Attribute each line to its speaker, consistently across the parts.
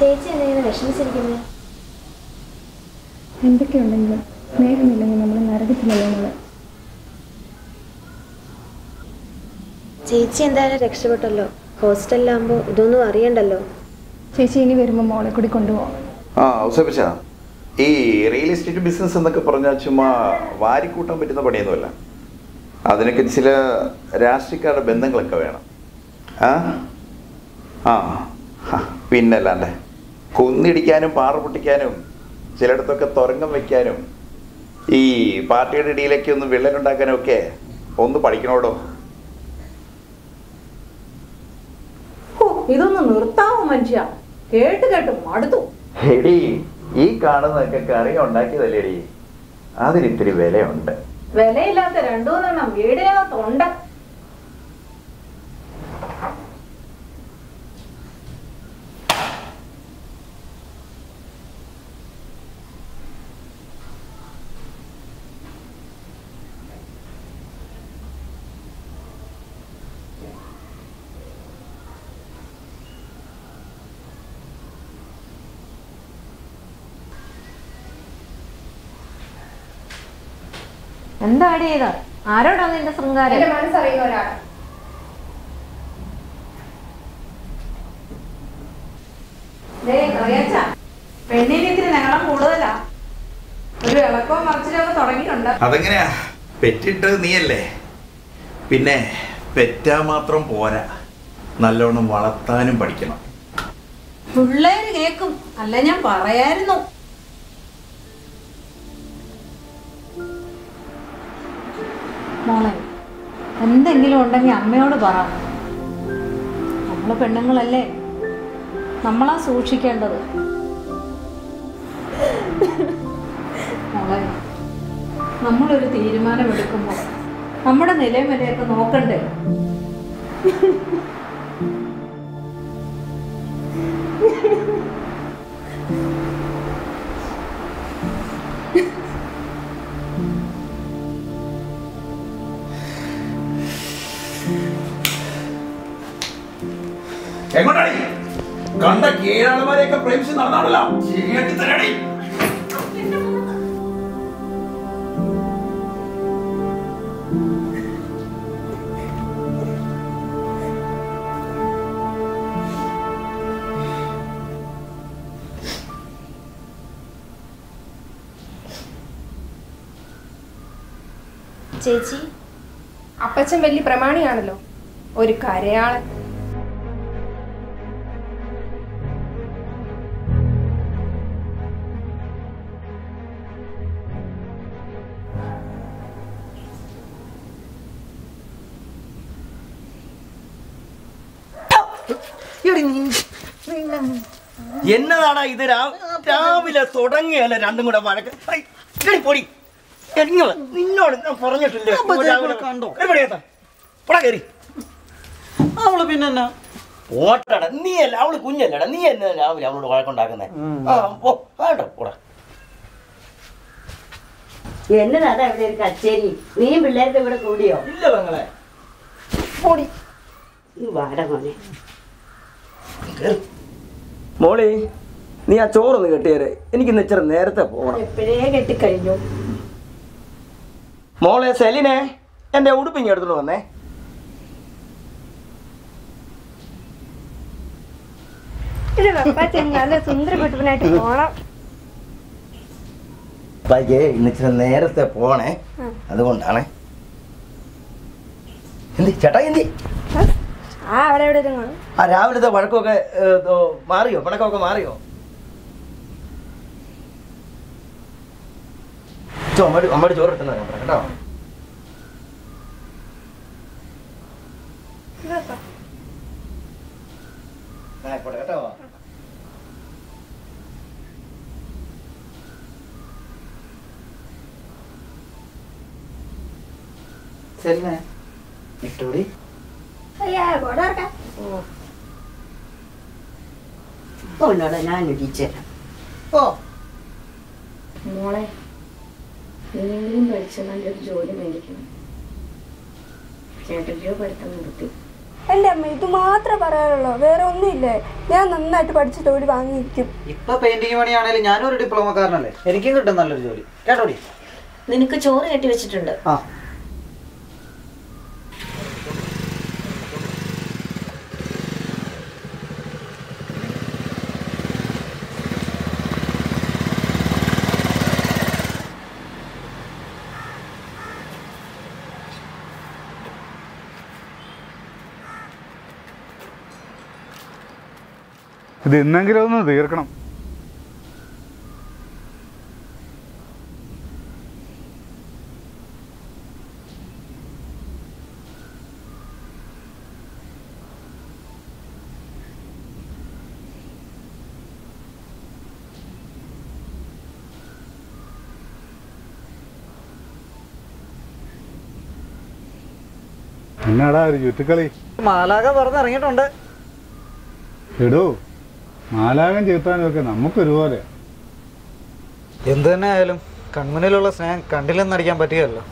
Speaker 1: ചേച്ചി എന്തെങ്കിലും വിഷമിച്ചിരിക്കുന്നത്
Speaker 2: എന്തൊക്കെയുണ്ടെങ്കിലും സ്നേഹമില്ലെങ്കിൽ നമ്മൾ നരകത്തിലല്ലേ നമ്മൾ
Speaker 1: ചേച്ചി എന്തായാലും രക്ഷപ്പെട്ടല്ലോ. ഹോസ്റ്റലിലാകുമ്പോൾ ഇതൊന്നും അറിയണ്ടല്ലോ.
Speaker 2: ചേച്ചി ഇനി വരുമ്പോൾ മോളെ കൂടി കൊണ്ടുപോകാം
Speaker 3: ആ ഔസേപ്പച്ച ഈ റിയൽ എസ്റ്റേറ്റ് ബിസിനസ് എന്നൊക്കെ പറഞ്ഞാൽ ചുമ്മാ വാരിക്കൂട്ടാൻ പറ്റുന്ന പണിയൊന്നുമല്ല. അതിനൊക്കെ ചില രാഷ്ട്രീയക്കാരുടെ ബന്ധങ്ങളൊക്കെ വേണം. ആ ആ പിന്നല്ലാണ്ട്. കുന്നിടിക്കാനും പാറ പൊട്ടിക്കാനും ചിലയിടത്തൊക്കെ തുരങ്കം വെക്കാനും ഈ പാർട്ടിയുടെ ഇടയിലേക്ക് ഒന്ന് വിള്ളലുണ്ടാക്കാനും ഒക്കെ ഒന്ന് പഠിക്കണോടോ?
Speaker 4: ഇതൊന്ന് നിർത്താവോ മനുഷ്യ? കേട്ട് കേട്ട് മടുത്തു.
Speaker 3: എടി ഈ കാണുന്നതൊക്കെ കറി ഉണ്ടാക്കിയതല്ലേടി? അതിനിത്തിരി വിലയുണ്ട്.
Speaker 4: വിലയില്ലാത്ത രണ്ടു മൂന്നെണ്ണം വീടിനകത്തുണ്ട്. എന്താടി ഇത്? ആരോടാ നിന്റെ ശൃംഗാരം?
Speaker 2: മനസ്സറിയുന്ന ഒരാൾ
Speaker 4: പെണ്ണിന് ഇത്തിരി ഞങ്ങളും കൂടുതലാ. ഒരു ഇളക്കവും മറിച്ചിലൊക്കെ തുടങ്ങിയിട്ടുണ്ട്.
Speaker 3: അതെങ്ങനെയാ? പെറ്റിട്ട് നീയല്ലേ? പിന്നെ പെറ്റാ മാത്രം പോരാ. നല്ലോണം വളർത്താനും പഠിക്കണം.
Speaker 4: പിള്ളേര് കേക്കും. അല്ല ഞാൻ പറയായിരുന്നു. മോളെ എന്തെങ്കിലും ഉണ്ടെങ്കിൽ അമ്മയോട് പറ. നമ്മൾ പെണ്ണുങ്ങളല്ലേ? നമ്മളാ സൂക്ഷിക്കേണ്ടത്. മോളെ നമ്മളൊരു തീരുമാനമെടുക്കുമ്പോൾ നമ്മുടെ നിലയും വിലയൊക്കെ നോക്കണ്ടേ?
Speaker 3: പ്രേമിച്ച് നടന്നാണല്ലോ.
Speaker 1: ചേച്ചി
Speaker 2: അപ്പച്ചൻ വലിയ പ്രമാണിയാണല്ലോ. ഒരു കരയാളൻ.
Speaker 5: എന്നതാടാ ഇത്? രാവിലെ തുടങ്ങിയല്ല രണ്ടും കൂടെ വഴക്ക്? പൊടി. നിന്നോട് ഞാൻ പറഞ്ഞിട്ടില്ലേ? കണ്ടോ? കയറി
Speaker 6: അവൾ പിന്നെ
Speaker 5: ഓട്ടടാ നീ അല്ല അവൾ കുഞ്ഞല്ലട. നീ എന്നെ രാവിലെ അവളോട് വഴക്കുണ്ടാക്കുന്നേ? വേണ്ട പോടാ.
Speaker 7: എന്നതാ ഇവിടെ ഒരു കച്ചേരി? നീയും പിള്ളേരുടെ ഇവിടെ കൂടിയോ?
Speaker 5: ഇല്ല പെങ്ങളെ.
Speaker 7: ഈ വാട മോനെ.
Speaker 5: കേറ്. മോളെ നീ ആ ചോറൊന്ന് കെട്ടിയേരെ. എനിക്ക് ഇന്ന് ഇച്ചിരി നേരത്തെ പോകണം
Speaker 7: കെട്ടിക്കഴിഞ്ഞു?
Speaker 5: മോളെ സെലിനെ എന്റെ ഉടുപ്പിങ്ങി എടുത്തോണ്ട് വന്നേ. പയ്യെ നേരത്തെ പോണേ. അതുകൊണ്ടാണ്. എന്തി ചേട്ടാ എന്തി?
Speaker 2: ആ അവിടെ ഇരുന്നു.
Speaker 5: ആ രാവിലത്തെ വഴക്കൊക്കെ മാറിയോ? പിണക്കമൊക്കെ മാറിയോ? ചോ, അമ്മയോട് ചോറ് പറ, കേട്ടോ. ആയിക്കോട്ടെ കേട്ടോ. ശരി ഇട്ടൂടി
Speaker 7: ഉന്നോടെ ഞാൻ ഇടിച്ചേരാം
Speaker 5: ഓ.
Speaker 2: മോളെ നീയെങ്കിലും പഠിച്ചാൽ നല്ലൊരു ജോലി മേടിക്കണം. ചേട്ടന്റെയോ പഠിത്തം നിർത്തി. എന്റെ അമ്മ ഇത് മാത്രമേ പറയാനുള്ളൂ. വേറെ ഒന്നുമില്ലേ? ഞാൻ നന്നായിട്ട് പഠിച്ച് ജോലി വാങ്ങിയിരിക്കും.
Speaker 6: ഇപ്പൊ പെയിന്റിംഗ് പണിയാണെങ്കിലും ഞാനും ഒരു ഡിപ്ലോമക്കാരനല്ലേ എനിക്കും കിട്ടും നല്ലൊരു ജോലി. കേട്ടോടി?
Speaker 8: നിനക്ക് ചോറ് കെട്ടി വെച്ചിട്ടുണ്ട്.
Speaker 6: ആ.
Speaker 9: ഇത് ഇന്നെങ്കിലും ഒന്ന് തീർക്കണം. എന്നാടാ ഒരു ചുറ്റിക്കളി?
Speaker 6: മാലാക പറഞ്ഞിറങ്ങിയിട്ടുണ്ട്.
Speaker 9: എടോ. മാലാകം ചെലുത്താനും ഒക്കെ നമുക്കൊരുപോലെ.
Speaker 6: എന്ത് തന്നെ ആയാലും കൺമുന്നിലുള്ള സ്നേഹം കണ്ടില്ലെന്നടിക്കാൻ പറ്റുകയല്ലോ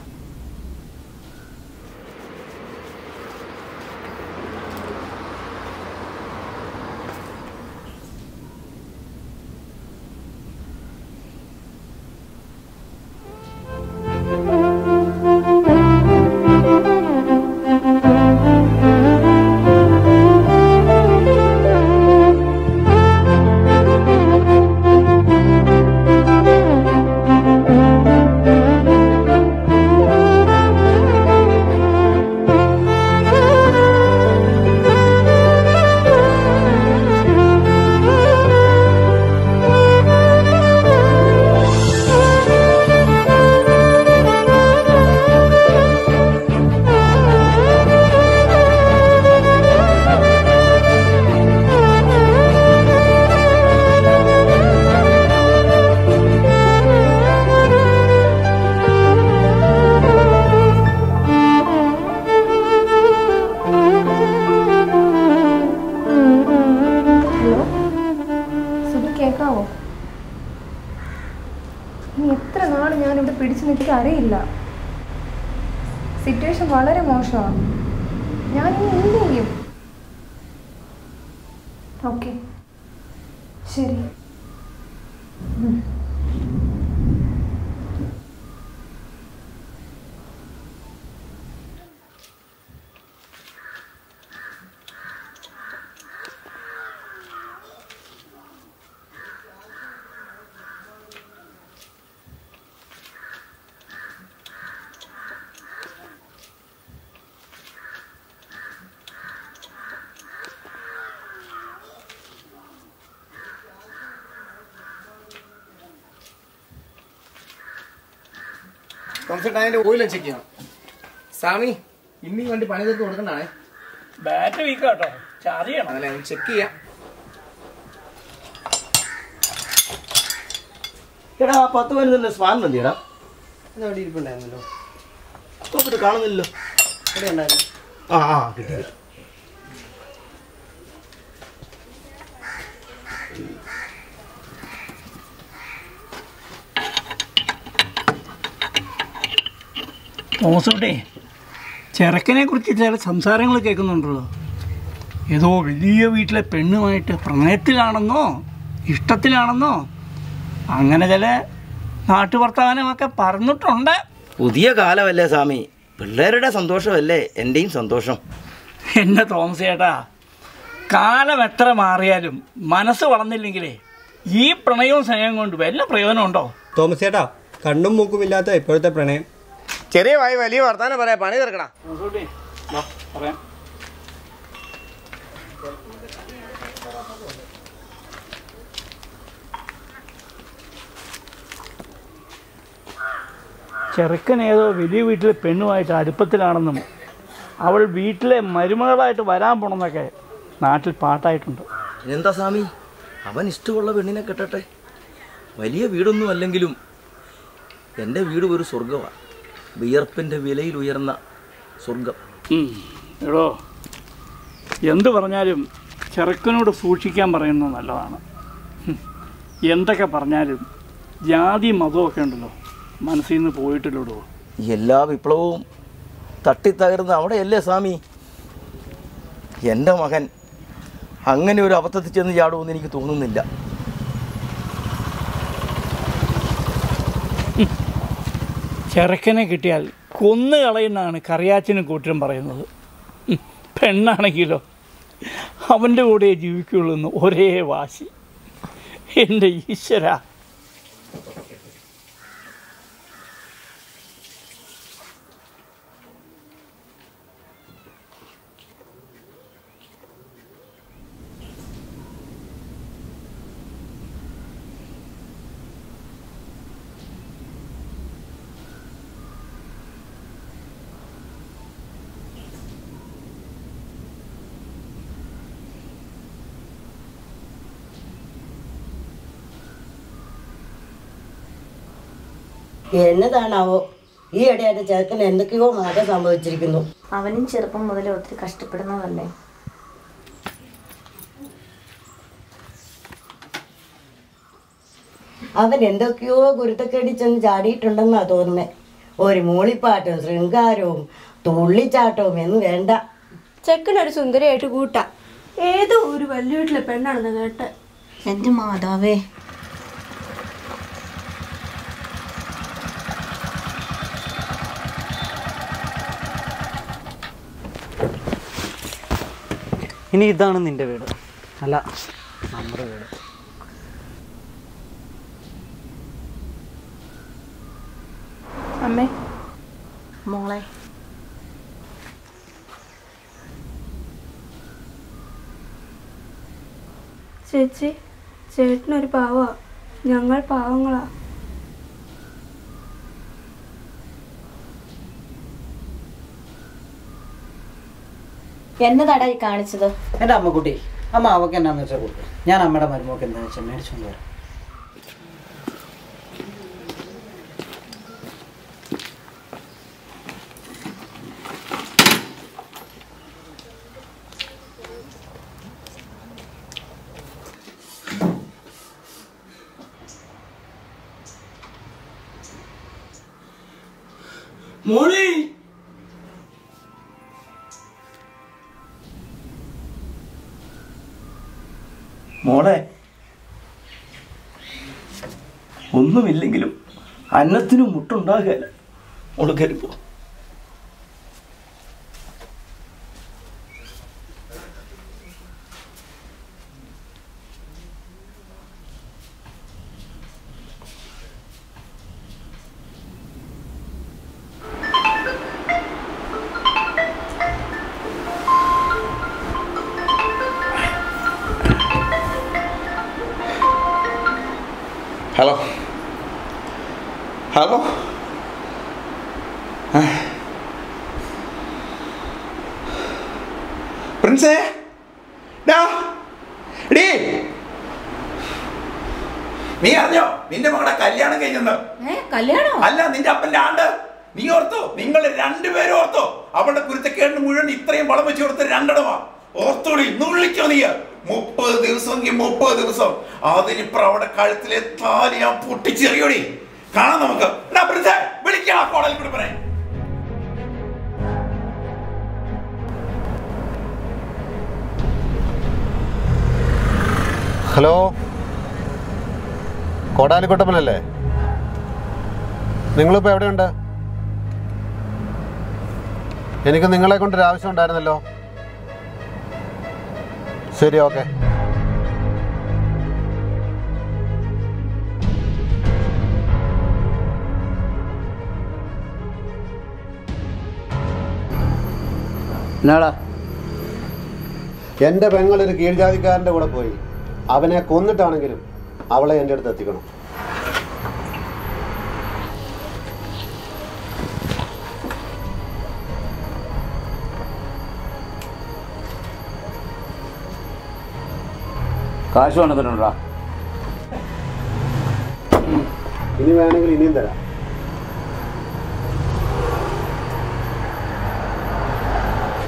Speaker 2: അറിയില്ല സിറ്റുവേഷൻ വളരെ മോശമാണ്. ഞാനിനി എന്ത് ചെയ്യും ഓക്കെ ശരി ഉം.
Speaker 10: തോമസേട്ടാ അതിന്റെ ഓയിൽ ചെക്ക് ചെയ്യണം. സ്വാമി ഇന്ന് ഈ വണ്ടി പണി തീർത്ത് കൊടുക്കണ്ടാണേ
Speaker 11: വീക്ക് വീക്കാട്ടോ ചാർജ് ചെയ്യണം.
Speaker 10: അതല്ലേ ചെക്ക് ചെയ്യാം.
Speaker 11: എടാ ആ പത്ത് പതിനൊന്നിന്റെ സ്പാൻ എന്തിയടാ
Speaker 10: അത് അവിടെ ഇരിപ്പുണ്ടായിരുന്നല്ലോ.
Speaker 11: നോക്കിട്ട് കാണുന്നില്ലല്ലോ.
Speaker 10: ഇവിടെ ഉണ്ടായിരുന്നു
Speaker 11: ആ ആ കിട്ടി. കിട്ടി. തോമസോട്ടെ ചെറുക്കനെ കുറിച്ച് ചില സംസാരങ്ങൾ കേൾക്കുന്നുണ്ടല്ലോ. ഏതോ വലിയ വീട്ടിലെ പെണ്ണുമായിട്ട് പ്രണയത്തിലാണെന്നോ ഇഷ്ടത്തിലാണെന്നോ അങ്ങനെ ചില നാട്ടുവർത്തമാനമൊക്കെ പറഞ്ഞിട്ടുണ്ട്.
Speaker 5: പുതിയ കാലമല്ലേ സ്വാമി. പിള്ളേരുടെ സന്തോഷമല്ലേ എന്റെയും സന്തോഷം.
Speaker 11: എന്നെ തോമസ് ചേട്ടാ കാലം എത്ര മാറിയാലും മനസ്സ് വളർന്നില്ലെങ്കിലേ ഈ പ്രണയവും സ്നേഹം കൊണ്ട് വല്ല പ്രയോജനമുണ്ടോ?
Speaker 12: തോമസ് ചേട്ടാ കണ്ണും മൂക്കും ഇല്ലാത്ത ഇപ്പോഴത്തെ പ്രണയം
Speaker 10: ചെറിയ വായി വലിയ വർത്താനം പറയാ. പണി
Speaker 11: തീർക്കണം ചെറുക്കൻ ഏതോ വലിയ വീട്ടിലെ പെണ്ണുമായിട്ട് അടുപ്പത്തിലാണെന്നും അവൾ വീട്ടിലെ മരുമകളായിട്ട് വരാൻ പോണെന്നൊക്കെ നാട്ടിൽ പാട്ടായിട്ടുണ്ട്.
Speaker 5: എന്താ സ്വാമി? അവൻ ഇഷ്ടമുള്ള പെണ്ണിനെ കെട്ടട്ടെ. വലിയ വീടൊന്നും അല്ലെങ്കിലും എന്റെ വീട് ഒരു സ്വർഗമാണ് വിയർപ്പിന്റെ വിലയിൽ ഉയർന്ന സ്വർഗം
Speaker 11: എടോ എന്ത് പറഞ്ഞാലും ചെറുക്കനോട് സൂക്ഷിക്കാൻ പറയുന്നത് നല്ലതാണ്. എന്തൊക്കെ പറഞ്ഞാലും ജാതി മതമൊക്കെ ഉണ്ടല്ലോ മനസ്സിൽ നിന്ന് പോയിട്ടില്ലടോ.
Speaker 5: എല്ലാ വിപ്ലവവും തട്ടിത്തകർന്ന് അവിടെയല്ലേ സ്വാമി?
Speaker 13: എന്റെ മകൻ അങ്ങനെ ഒരു അബദ്ധത്തിൽ ചെന്ന് ചാടുമെന്ന് എനിക്ക് തോന്നുന്നില്ല.
Speaker 11: ചെറുക്കനെ കിട്ടിയാൽ കൊന്നു കളയുന്നതാണ് കറിയാച്ചനും കൂട്ടരും പറയുന്നത്. പെണ്ണാണെങ്കിലോ? അവന്റെ കൂടെ ജീവിക്കുള്ളൂ എന്ന് ഒരേ വാശി. എന്റെ ഈശ്വര.
Speaker 7: എന്നതാണാവോ? ഈ ഇടയായിട്ട് ചെറുക്കന് എന്തൊക്കെയോ മാറ്റം സംഭവിച്ചിരിക്കുന്നു.
Speaker 1: അവനും ചെറുപ്പം മുതലേ ഒത്തിരി കഷ്ടപ്പെടുന്നതല്ലേ?
Speaker 7: അവൻ എന്തൊക്കെയോ ഗുരുത്തക്കേടി ചെന്ന് ചാടിയിട്ടുണ്ടെന്നാ തോന്നുന്നേ. ഒരു മൂളിപ്പാട്ടും ശൃംഗാരവും തുള്ളിച്ചാട്ടവും എന്ന് വേണ്ട.
Speaker 2: ചെക്കനൊരു സുന്ദരിയായിട്ട് കൂട്ടാ. ഏതോ ഒരു വലിയ വീട്ടിലെ പെണ്ണാണെന്ന് കേട്ട്.
Speaker 1: എന്റെ മാതാവേ
Speaker 6: ഇനി ഇതാണ് നിന്റെ വീട്. അല്ല നമ്മുടെ വീട്.
Speaker 2: അമ്മേ.
Speaker 1: മോളെ.
Speaker 2: ചേച്ചി ചേട്ടനൊരു പാവാ. ഞങ്ങൾ പാവങ്ങളാ.
Speaker 1: എന്നതാടാ കാണിച്ചത്?
Speaker 6: എന്റെ അമ്മക്കുട്ടി അമ്മ അവക്ക് എന്നാന്ന് വെച്ചാൽ കൊടുക്കും. ഞാൻ അമ്മയുടെ മരുമോക്ക് എന്താ വെച്ചാൽ മേടിച്ചോണ്ട് വരാം.
Speaker 13: മോളെ ഒന്നുമില്ലെങ്കിലും അന്നത്തിനും മുട്ടുണ്ടാകുകയല്ല മോൾ കരുപ്പോ
Speaker 3: പ്രിൻസേ ഡാ ഡീ നീ അറിഞ്ഞോ? നിന്റെ മകളെ കല്യാണം കഴിഞ്ഞെന്ന്.
Speaker 4: കല്യാണോ?
Speaker 3: അല്ല നിന്റെ അപ്പൻ ആണ്ട്. നീ ഓർത്തോ? നിങ്ങൾ രണ്ടുപേരും ഓർത്തോ? അവളുടെ കുരുത്തക്കേടിന് മുഴുവൻ ഇത്രയും വളം വെച്ച് കൊടുത്ത് രണ്ടിടമാ ഇന്ന് നുള്ളിക്കോ നീ? മുപ്പത് ദിവസമെങ്കിൽ മുപ്പത് ദിവസം. അതിനിപ്പുറം അവിടെ കഴുത്തിലെ താലി ഞാൻ പൊട്ടിച്ചെറിയോടി. കാണാം നമുക്ക്. വിളിക്കണം ആ കോടതിയിൽ കൂടി പറയാം.
Speaker 14: ഹലോ? കോടാലിക്കുട്ടപ്പനല്ലേ നിങ്ങളിപ്പോൾ എവിടെയുണ്ട്? എനിക്ക് നിങ്ങളെ കൊണ്ടൊരു ആവശ്യം ഉണ്ടായിരുന്നല്ലോ. ശരി ഓക്കെ.
Speaker 6: എന്നാടാ?
Speaker 14: എന്റെ പെങ്ങളൊരു കീഴ്ജാതിക്കാരന്റെ കൂടെ പോയി. അവനെ കൊന്നിട്ടാണെങ്കിലും അവളെ എന്റെ അടുത്ത് എത്തിക്കണം.
Speaker 15: കാശ് വേണ്ടതിനുണ്ടാ
Speaker 14: ഇനി വേണമെങ്കിൽ ഇനിയും തരാം.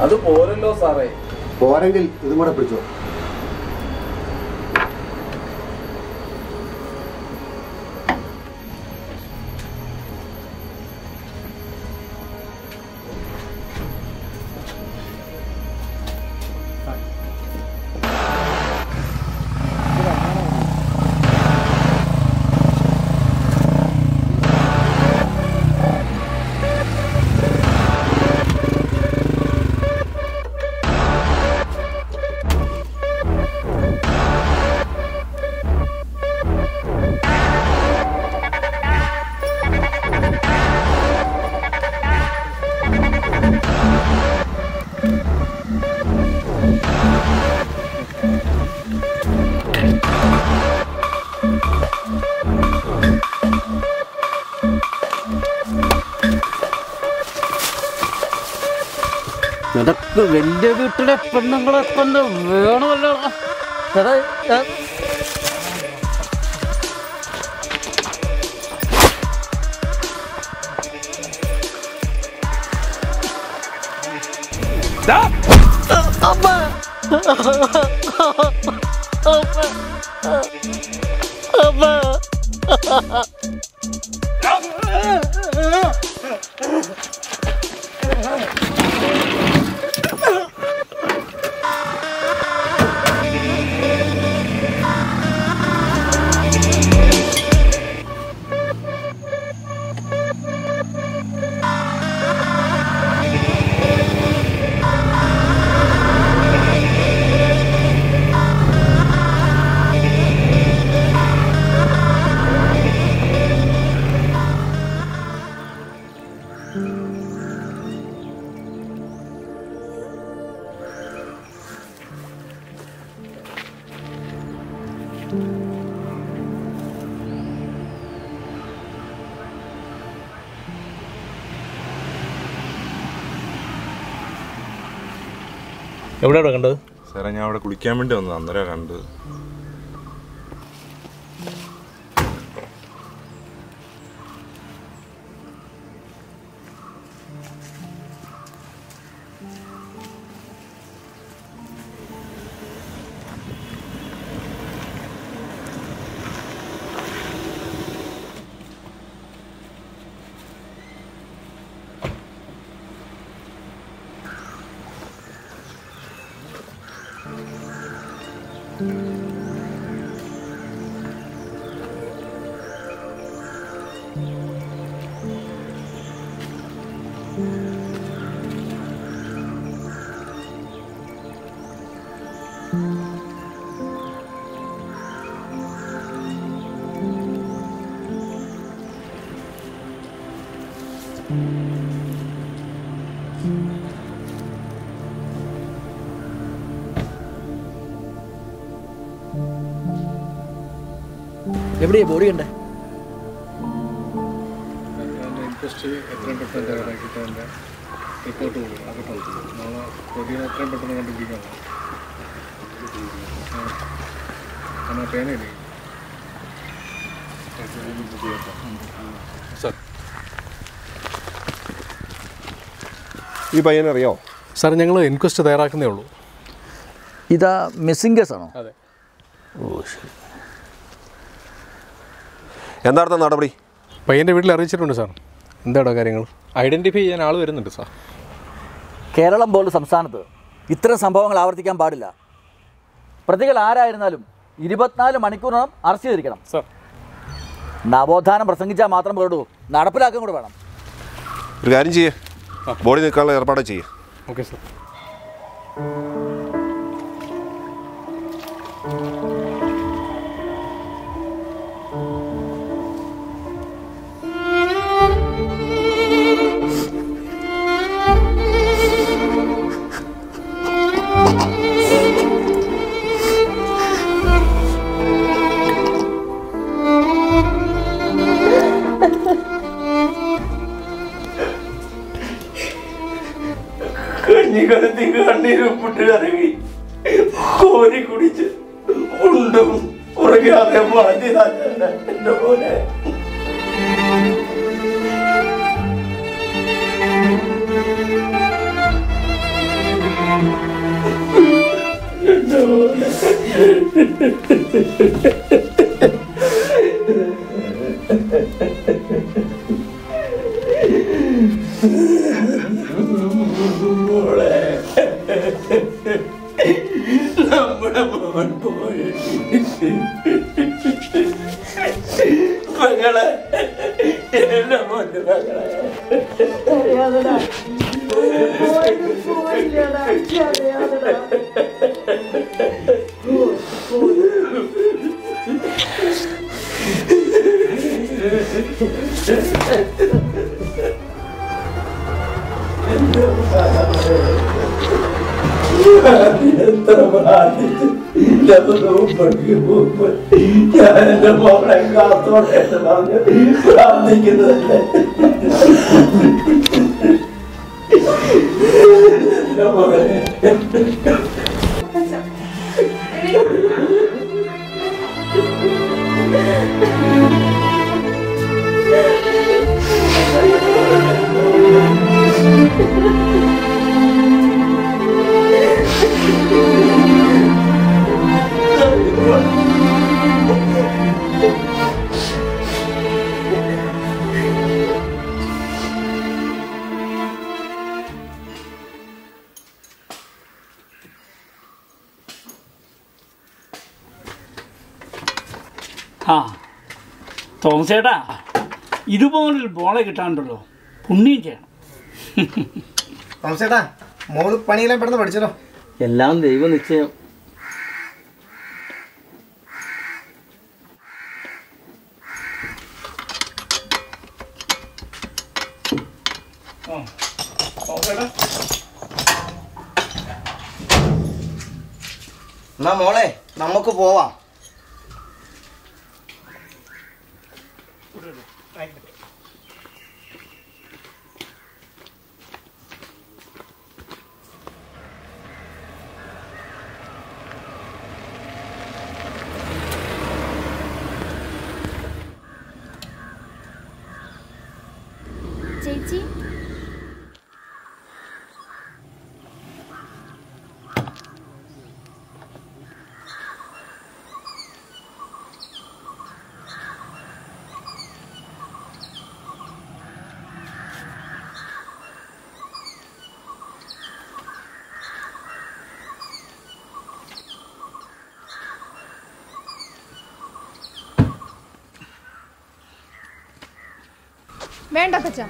Speaker 15: അത് പോരല്ലോ സാറേ.
Speaker 14: പോരെങ്കിൽ ഇതും കൂടെ പിടിച്ചോ.
Speaker 16: എന്റെ വീട്ടിലെ പെണ്ണുങ്ങളെ കൊണ്ട് വേണമല്ലോ. ha ha അമ്മ. അമ്മ. അമ്മ.
Speaker 17: എവിടെയാണ് കണ്ടത്?
Speaker 18: സാറേ ഞാൻ അവിടെ കുളിക്കാൻ വേണ്ടി വന്നത്. അന്നേരം കണ്ടത്.
Speaker 13: എവിടെയാ ബോഡി കണ്ടേ?
Speaker 9: റിപ്പോർട്ട് കൊടുക്കും അതൊക്കെ നാളെ പ്രതിയെ എത്രയും പെട്ടെന്ന് കണ്ടുപിടിക്കാൻ കാരണം പേനയില്ലേ?
Speaker 19: ഈ പയ്യനറിയോ
Speaker 20: സാർ ഞങ്ങൾ എൻക്വസ്റ്റ് തയ്യാറാക്കുന്നേ ഉള്ളൂ.
Speaker 13: ഇതാ മിസ്സിംഗ് കേസാണോ
Speaker 19: അതെ.
Speaker 13: ഓ ശരി.
Speaker 19: നടപടി?
Speaker 20: പയ്യന്റെ വീട്ടിൽ അറിയിച്ചിട്ടുണ്ട് സാർ. എന്താടോ കാര്യങ്ങൾ? ഐഡന്റിഫൈ ചെയ്യാൻ ആൾ വരുന്നുണ്ട് സാർ.
Speaker 13: കേരളം പോലെ സംസ്ഥാനത്ത് ഇത്തരം സംഭവങ്ങൾ ആവർത്തിക്കാൻ പാടില്ല. പ്രതികൾ ആരായിരുന്നാലും ഇരുപത്തിനാല് മണിക്കൂറിനകം അറസ്റ്റ് ചെയ്തിരിക്കണം.
Speaker 20: സാർ.
Speaker 13: നവോത്ഥാനം പ്രസംഗിച്ചാൽ മാത്രം പോരടൂ നടപ്പിലാക്കാൻ കൂടെ വേണം.
Speaker 19: ഒരു കാര്യം ചെയ്യേ. ബോഡി നിൽക്കാനുള്ള ഏർപ്പാട് ചെയ്യേ.
Speaker 20: Okay sir.
Speaker 5: കഞ്ഞി കലത്തി കണ്ണീരുപ്പിട്ട് ഇറങ്ങി കോരി കുടിച്ച് ഉണ്ടും ഉറങ്ങാതെ മാറ്റി എന്റെ പോലെ മോന്റെ മകളെ എത്ര പ്രാർത്ഥിച്ചു ഇതൊന്നും പഠിക്കുമ്പോ ഞാൻ എന്റെ മോളെ കാത്തോടെ എന്ന് പറഞ്ഞ് പ്രാർത്ഥിക്കുന്നതല്ലേ? ആ തോമസേട്ടാ ഇതുപോലൊരു ബോളെ കിട്ടാണ്ടല്ലോ. പുണ്യം ചെയ്യണം.
Speaker 10: ചേട്ടാ മോൾ പണിയെല്ലാം പെട്ടെന്ന് പഠിച്ചല്ലോ.
Speaker 11: എല്ലാം ദൈവനിശ്ചയം
Speaker 10: എന്നാ മോളെ നമുക്ക് പോവാം.
Speaker 21: വേണ്ട അപ്പച്ച